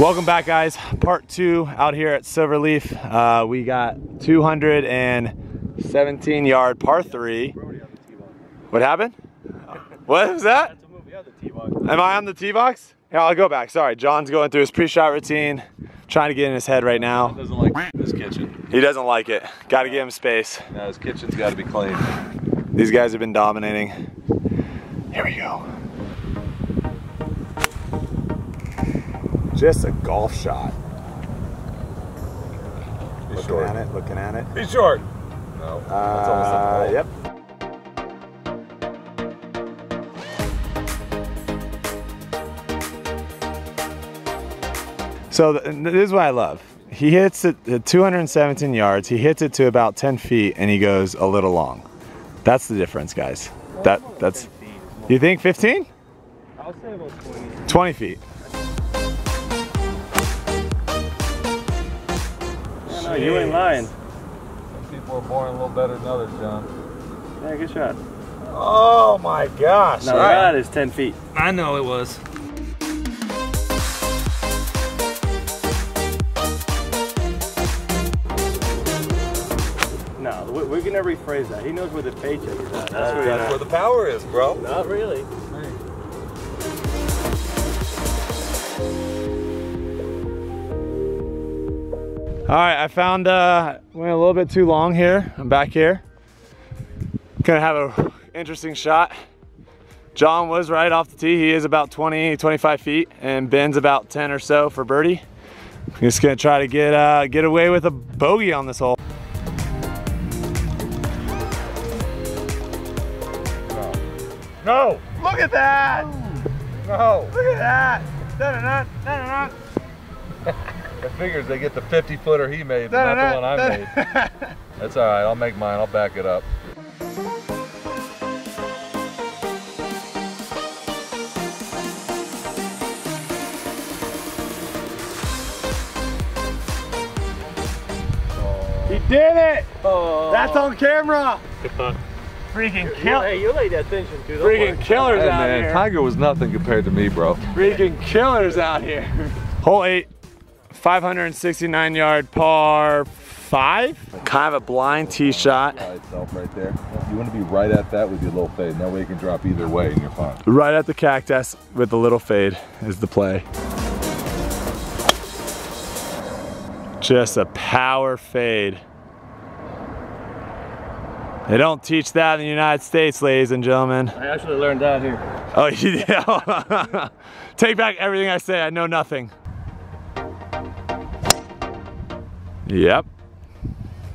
Welcome back guys, part two out here at Silverleaf. Uh, we got 217 yard par three. What happened? What was that? Am I on the tee box? Here, I'll go back. Sorry, Jon's going through his pre-shot routine, trying to get in his head right now. He Doesn't like this kitchen. He doesn't like it. Got to give him space. Now his kitchen's got to be clean. These guys have been dominating. Here we go. Just a golf shot. He's Looking short. at it, looking at it. He's short. No, that's almost Uh, a yep. So this is what I love. He hits it at 217 yards. He hits it to about 10 feet, and he goes a little long. That's the difference, guys. That that's. You think 15? I'll say about 20. 20 feet. No, you ain't lying. Some people are born a little better than others, Jon. Yeah, good shot. Oh my gosh! Now that is 10 feet. I know it was. No, we- we're gonna rephrase that. He knows where the paycheck is at. That's where That's where the power is, bro. Not really. All right, I found uh, went a little bit too long here. I'm back here. Gonna have an interesting shot. Jon was right off the tee. He is about 20, 25 feet, and Ben's about 10 or so for birdie. Just gonna try to get uh, get away with a bogey on this hole. No! Look at that! No. Look at that! Da-da-da, da-da-da. It figures they get the 50 footer he made, but not the one I made. That's all right. I'll make mine. I'll back it up. He did it! Oh. That's on camera! Freaking killer! hey, you laid attention to don't freaking worry. killers Hey, out man, here. Tiger was nothing compared to me, bro. Freaking killers out here. Hole eight, 569 yard par five. Kind of a blind tee shot. Right there. You want to be right at that with your little fade. That way you can drop either way and you're fine. Right at the cactus with the little fade is the play. Just a power fade. They don't teach that in the United States, ladies and gentlemen. I actually learned that here. Oh, you did? Take back everything I say. I know nothing. Yep,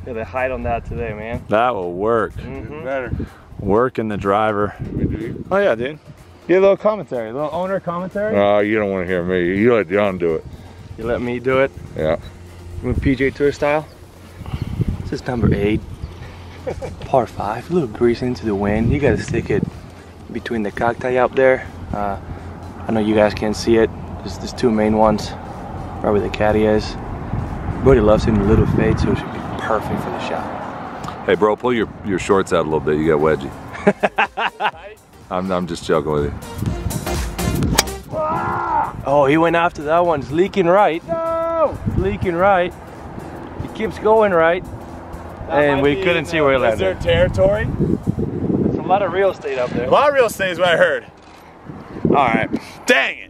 Yeah, they hide on that today, man. that will work. Mhm. Better. Work in the driver. Oh yeah, dude. Get a little commentary, a little owner commentary. Oh, you don't want to hear me. You let Jon do it. You let me do it. Yeah. With PJ Tour style. This is number eight. Par five. A little breeze into the wind. You gotta stick it between the cacti out there. Uh, I know you guys can't see it. There's, there's two main ones. Right where the caddy is. Brodie loves hitting the little fade, so it should be perfect for the shot. Hey, bro, pull your, your shorts out a little bit. You got wedgie. I'm, I'm just joking with you. Oh, he went after that one. It's leaking right. No! Leaking right. He keeps going right. and we couldn't see where he landed. Is there territory? There's a lot of real estate up there. A lot of real estate is what I heard. All right. Dang it.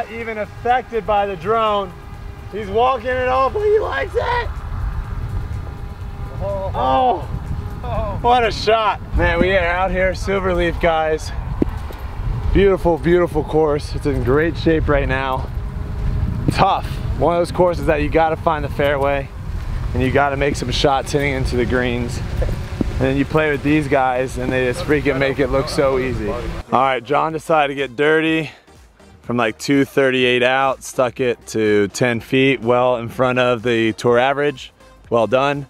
Not even affected by the drone. He's walking it off, but he likes it. Oh. Oh. oh, what a shot. Man, we are out here, Silverleaf guys. Beautiful, beautiful course. It's in great shape right now. Tough. One of those courses that you gotta find the fairway and you gotta make some shots hitting into the greens. And then you play with these guys and they just freaking make it look so easy. All right, Jon decided to get dirty from like 238 out, stuck it to 10 feet, well in front of the tour average. Well done.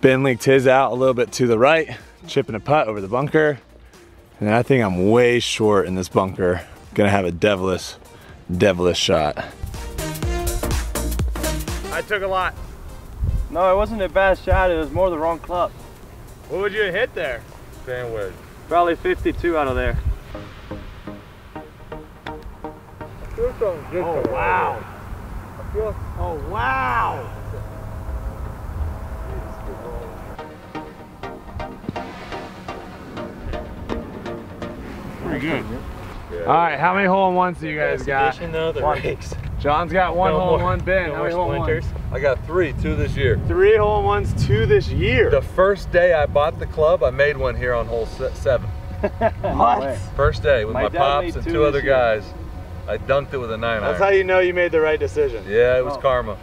Ben leaked his out a little bit to the right, chipping a putt over the bunker. And I think I'm way short in this bunker. Gonna have a devilish, devilish shot. I took a lot? No, it wasn't a bad shot. It was more the wrong club. What would you have hit there? Sandwich. Probably 52 out of there. Oh, oh, wow. I feel... Oh, wow. Pretty good. Yeah. All right, how many hole-in-ones do you guys got? though, the One. rakes. Jon's got one No hole in one. Ben, no how many more hole in splinters. ones? I got three, two this year. Three hole in ones, two this year. The first day I bought the club, I made one here on hole se- seven. what? First day with My my, pops and two two this other year. Guys. I dunked it with a nine That's how you know you made the right decision. Yeah, it was Oh. karma.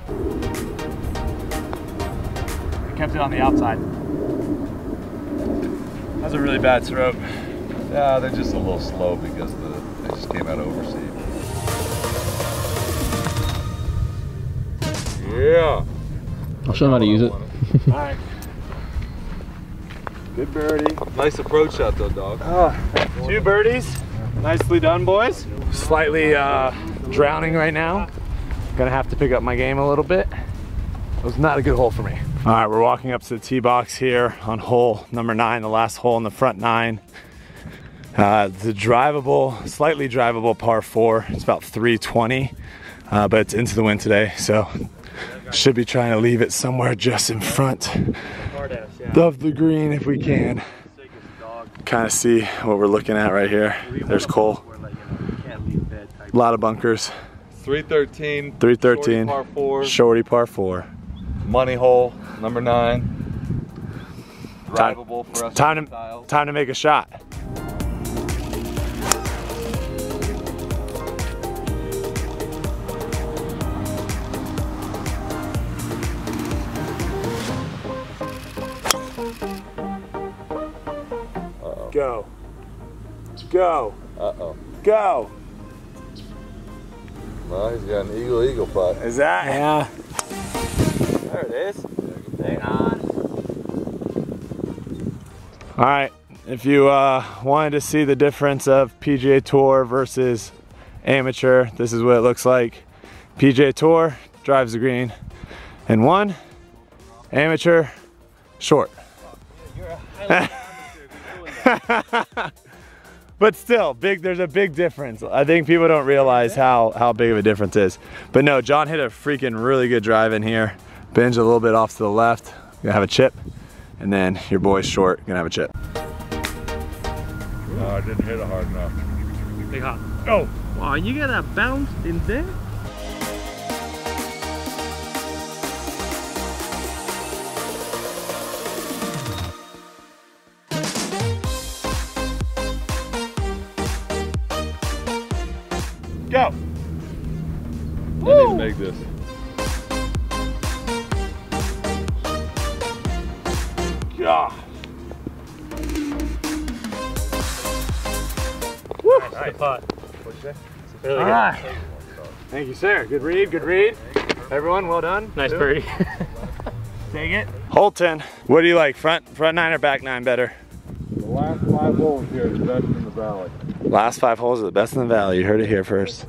I kept it on the outside. That's a really bad stroke. Yeah, they're just a little slow because the they just came out of overseas. Yeah. I'll show them how to use it. All right. Good birdie. Nice approach shot though, dog. Ah. Two birdies. Nicely done, boys. Slightly uh, drowning right now. Gonna have to pick up my game a little bit. It was not a good hole for me. All right, we're walking up to the tee box here on hole number nine, the last hole in the front nine. Uh, the drivable, slightly drivable par four. It's about 320, uh, but it's into the wind today, so should be trying to leave it somewhere just in front Hard of the green if we can. Kind of see what we're looking at right here. There's Cole. A lot of bunkers. 313. 313. shorty Par four. Shorty par four. Money hole number nine. Time- Drivable for us. time to-. Time to make a shot. Go. Go. Uh oh. Go. Well, he's got an eagle eagle putt. Is that? Yeah. There it is. Hang on. All right. If you uh, wanted to see the difference of PGA Tour versus amateur, this is what it looks like. PGA Tour drives the green in one, amateur short. but still, big. There's a big difference. I think people don't realize how how big of a difference is. But no, Jon hit a freaking really good drive in here. Ben's a little bit off to the left. Gonna have a chip, and then your boy's short. Gonna have a chip. No, I didn't hit it hard enough. Big hop. Oh. Wow, you got that bounce in there? Go. I need to make this. God. Good putt. What'd you say? Really All good. Ah. right. Thank you, sir. Good read. Good read. Everyone, well done. Nice Two. birdie. Take it. Hole 10. What do you like? Front front nine or back nine better? The last five holes here is best in the valley. Last five holes are the best in the valley. You heard it here first.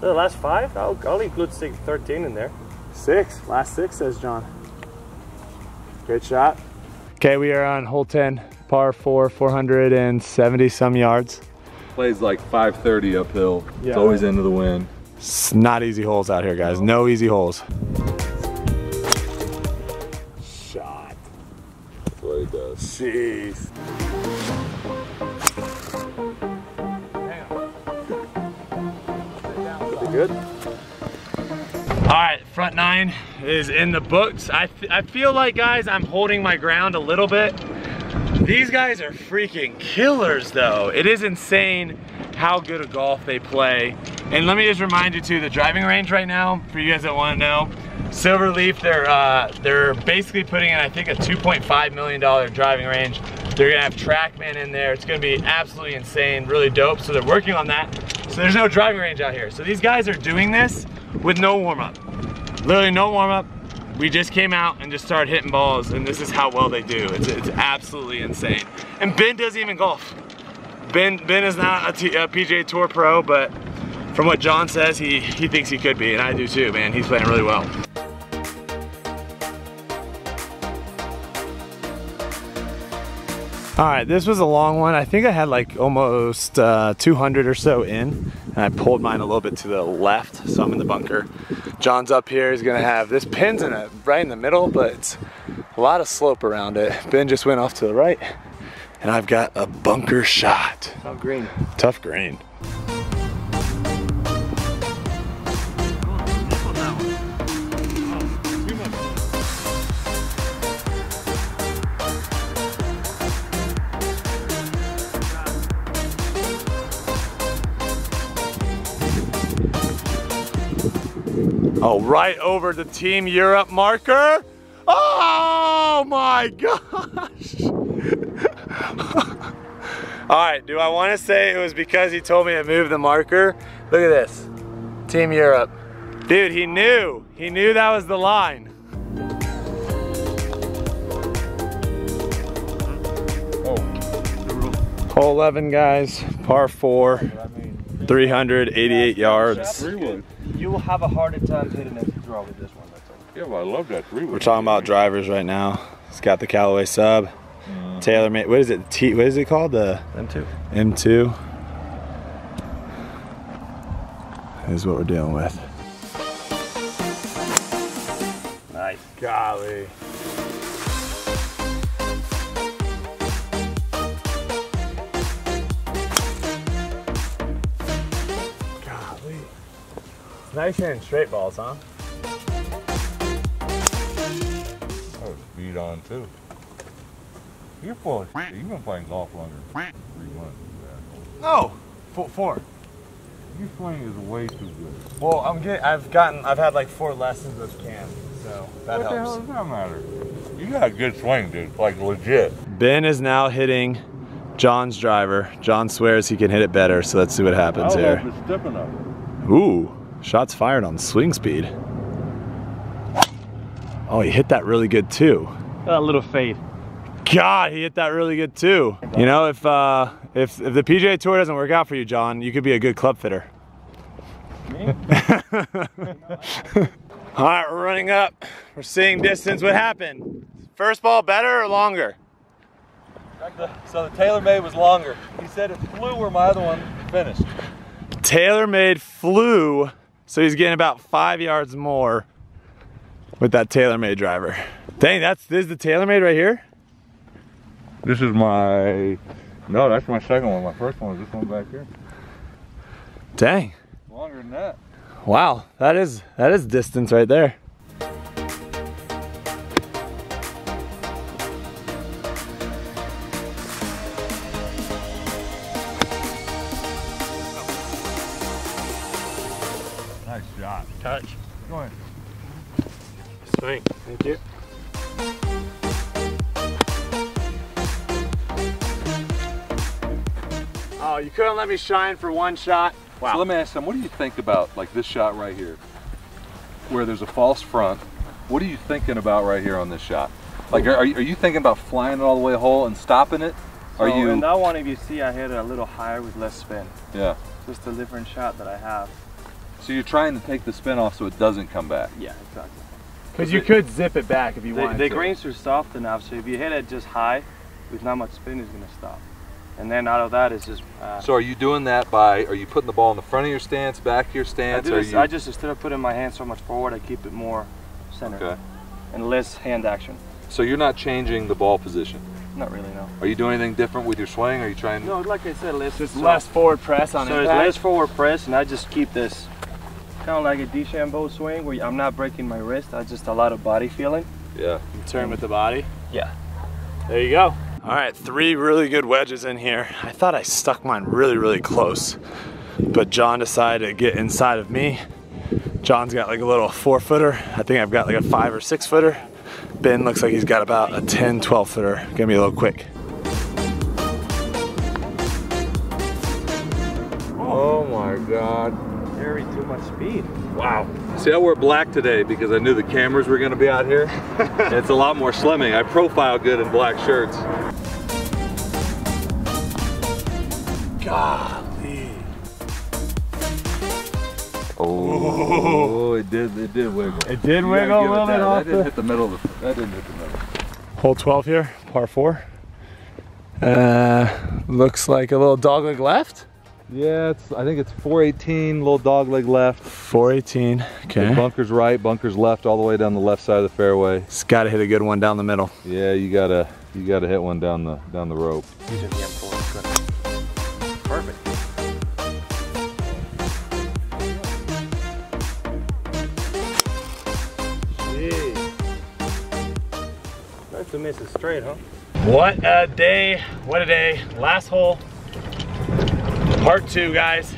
the last five? I'll, I'll include six, 13 in there. Six. Last six, says Jon. Great shot. Okay, we are on hole 10, par four, 470 some yards. Plays like 530 uphill. Yeah. It's always into the wind. It's not easy holes out here, guys. No easy holes. Shot. That's what he does. Jeez. Good. All right, front nine is in the books. I, I feel like, guys, I'm holding my ground a little bit. These guys are freaking killers, though. It is insane how good a golf they play. And let me just remind you too, the driving range right now, for you guys that want to know, Silverleaf, they're uh, they're basically putting in, I think, a 2.5 million dollar driving range. They're gonna have TrackMan in there. It's gonna be absolutely insane, really dope. So they're working on that. So there's no driving range out here. So these guys are doing this with no warm up. Literally no warm up. We just came out and just started hitting balls, and this is how well they do. It's, it's absolutely insane. And Ben doesn't even golf. Ben Ben is not a, T, a PGA Tour pro, but from what Jon says, he, he thinks he could be, and I do too, man. He's playing really well. All right, this was a long one. I think I had like almost uh, 200 or so in, and I pulled mine a little bit to the left, so I'm in the bunker. Jon's up here. He's gonna have this pin's in it right in the middle, but it's a lot of slope around it. Ben just went off to the right, and I've got a bunker shot. Tough green. Tough green. Oh, right over the Team Europe marker. Oh my gosh. All right, do I want to say it was because he told me to move the marker? Look at this, Team Europe. Dude, he knew. He knew that was the line. Hole 11, guys, par four, 388 yards. You will have a harder time hitting a draw with this one. That's all. Yeah, but I love that three We're talking about drivers right now. It's got the Callaway sub. Uh-huh. TaylorMade, what is it? T, what is it called? The M2. M2 is what we're dealing with. Nice. Golly. Golly. It's nice hitting straight balls, huh? Oh, speed on too. You're full of shit. You've been playing golf longer than three months. you oh, No. Four. four. Your swing is way too good. Well, I'm getting. I've gotten. I've had like four lessons with Cam, so that what the hell helps. does that matter? You got a good swing, dude. Like legit. Ben is now hitting Jon's driver. Jon swears he can hit it better, so let's see what happens I here. love the stepping up. Ooh, shots fired on swing speed. Oh, he hit that really good too. A little fade. God, he hit that really good too. You know, if uh, if if the PGA Tour doesn't work out for you, Jon, you could be a good club fitter. Me? All right, we're running up. We're seeing distance. What happened? First ball better or longer? So the TaylorMade was longer. He said it flew where my other one finished. TaylorMade flew, so he's getting about five yards more with that TaylorMade driver. Dang, that's this is the TaylorMade right here. This is my. No, that's my second one. My first one was this one back here. Dang, Longer than that. wow, that is that is distance right there. Touch. Go ahead. Swing. Thank you. Oh, you couldn't let me shine for one shot. Wow. So let me ask you, what do you think about like this shot right here, where there's a false front? What are you thinking about right here on this shot? Like, are, are you are you thinking about flying it all the way hole and stopping it? Are So you? in that one, if you see, I hit it a little higher with less spin. Yeah. Just a different shot that I have. So you're trying to take the spin off so it doesn't come back. Yeah, exactly. Because you could zip it back if you The, wanted the to. greens are soft enough, so if you hit it just high, with not much spin, it's gonna stop. And then out of that is just. Uh, So are you doing that by? Are you putting the ball in the front of your stance, back of your I, stance? do Are this, you? I just instead of putting my hand so much forward, I keep it more centered Okay. and less hand action. So you're not changing the ball position. Not really, no. Are you doing anything different with your swing? Are you trying? No, like I said, less. Just so- less forward press on it. So it's less forward press, and I just keep this kind of like a DeChambeau swing, where I'm not breaking my wrist. I just a lot of body feeling. Yeah. Turn with the body. Yeah. There you go. All right, three really good wedges in here. I thought I stuck mine really, really close, but Jon decided to get inside of me. Jon's got like a little four footer. I think I've got like a five or six footer. Ben looks like he's got about a 10, 12 footer. Gonna be a little quick. Oh my God. Very too much speed. Wow. See, I wore black today because I knew the cameras were going to be out here. It's a lot more slimming. I profile good in black shirts. Golly. Oh, it did. It did wiggle. It did You wiggle a it little bit off That didn't hit the middle of the. That didn't hit the middle. hole 12 here, par four. Uh, looks like a little dogleg left. Yeah, it's. I think it's 418. Little dog leg left. 418. Okay. Bunkers right, bunkers left, all the way down the left side of the fairway. It's got to hit a good one down the middle. Yeah, you gotta. You gotta hit one down the down the rope. Using the M4. it's good. Perfect. Nice to miss it straight, huh? What a day. What a day. Last hole. Part two, guys.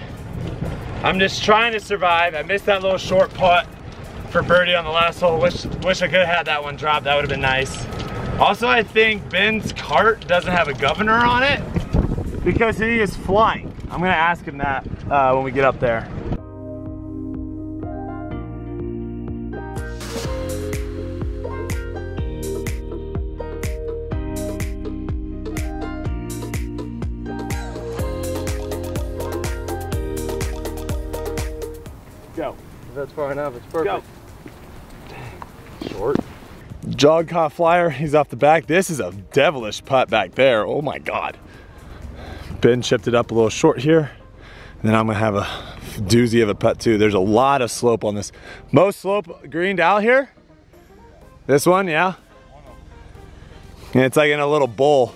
I'm just trying to survive. I missed that little short putt for birdie on the last hole. Wish, wish I could have had that one drop. That would have been nice. Also, I think Ben's cart doesn't have a governor on it because he is flying. I'm gonna ask him that uh, when we get up there. That's far enough, it's perfect. Short. Jog caught flyer, he's off the back. This is a devilish putt back there. Oh my God. Ben chipped it up a little short here. And then I'm gonna have a doozy of a putt too. There's a lot of slope on this. Most slope greened out here. This one, yeah. And it's like in a little bowl.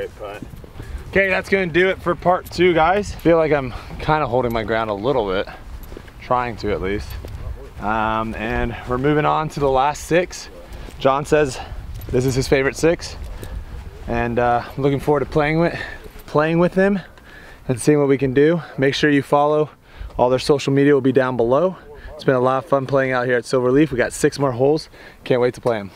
Great putt. Okay, that's gonna do it for part two, guys. feel like I'm kind of holding my ground a little bit, trying to at least. Um, and we're moving on to the last six. Jon says this is his favorite six, and uh, I'm looking forward to playing with, playing with them and seeing what we can do. Make sure you follow. All their social media will be down below. It's been a lot of fun playing out here at Silverleaf. We got six more holes. Can't wait to play them.